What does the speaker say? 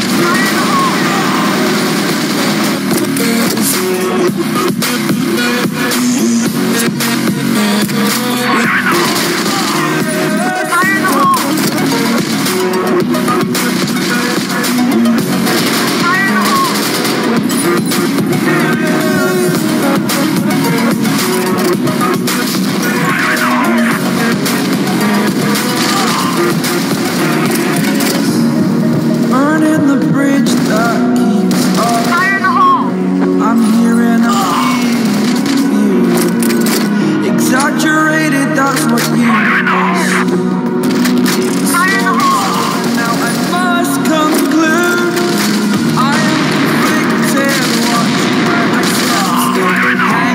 Fire! high.